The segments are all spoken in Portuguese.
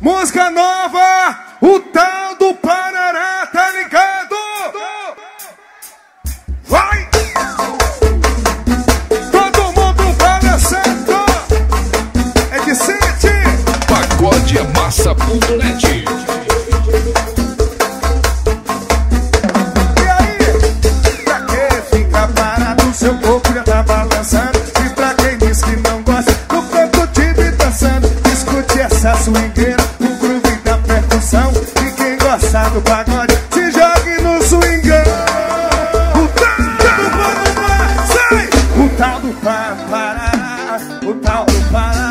Música nova, o tal do Parará, tá ligado? Vai! Todo mundo balançando! É de sente! Pagodeamassa.net E aí? Pra que ficar parado? Seu corpo já tá balançando. E pra quem diz que não gosta do prototipo dançando, escute essa swingueira, do pagode, se jogue no swingão. O tal do Paraná, sai! O tal do pa- Parará, o tal do Parará,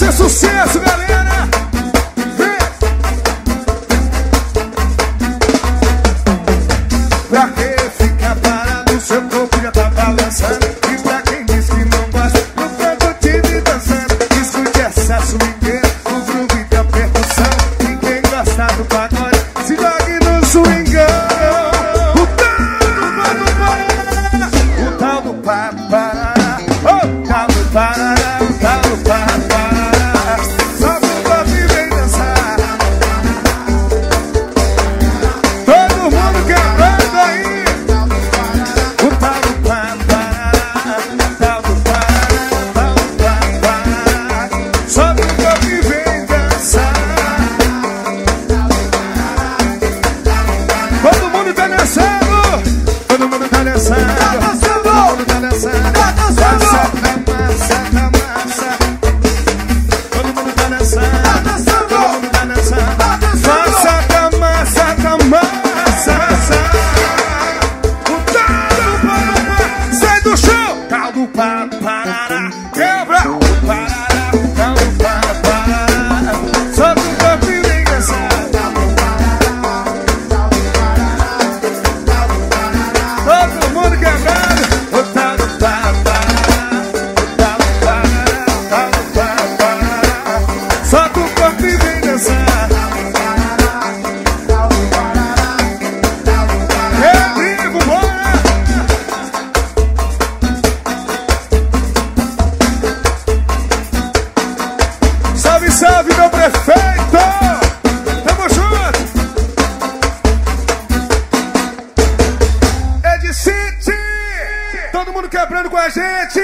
vai é sucesso, galera! Para Pra que ficar parado? Seu corpo já tá balançando. E pra quem diz que não gosta, no canto tive dançando. Escute essa swingueira, o grupo da percussão. E quem gosta do pagode, se jogue no swingão. O tal do Pará, o tal do Pará, o tal do Pará. Salve, salve, meu prefeito! Tamo junto! É de City! Todo mundo quebrando com a gente!